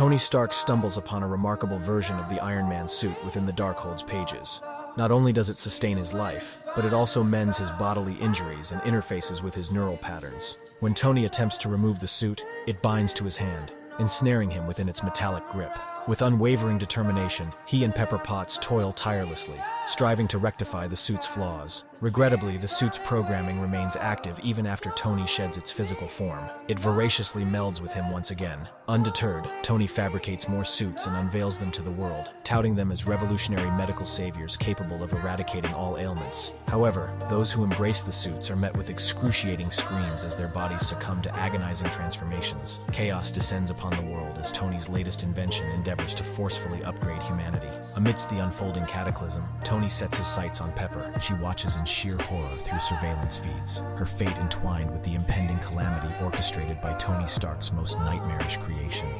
Tony Stark stumbles upon a remarkable version of the Iron Man suit within the Darkhold's pages. Not only does it sustain his life, but it also mends his bodily injuries and interfaces with his neural patterns. When Tony attempts to remove the suit, it binds to his hand, ensnaring him within its metallic grip. With unwavering determination, he and Pepper Potts toil tirelessly, striving to rectify the suit's flaws. Regrettably, the suit's programming remains active even after Tony sheds its physical form. It voraciously melds with him once again. Undeterred, Tony fabricates more suits and unveils them to the world, touting them as revolutionary medical saviors capable of eradicating all ailments. However, those who embrace the suits are met with excruciating screams as their bodies succumb to agonizing transformations. Chaos descends upon the world as Tony's latest invention endeavors to forcefully upgrade humanity. Amidst the unfolding cataclysm, Tony sets his sights on Pepper. She watches in sheer horror through surveillance feeds, her fate entwined with the impending calamity orchestrated by Tony Stark's most nightmarish creation.